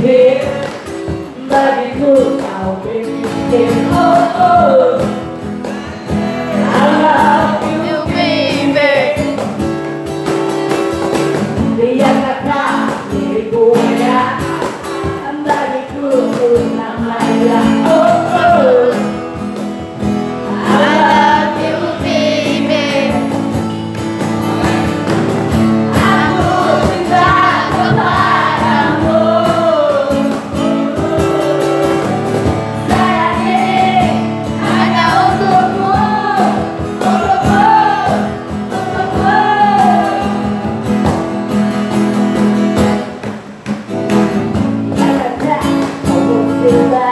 here Let me go now, baby oh, oh vida.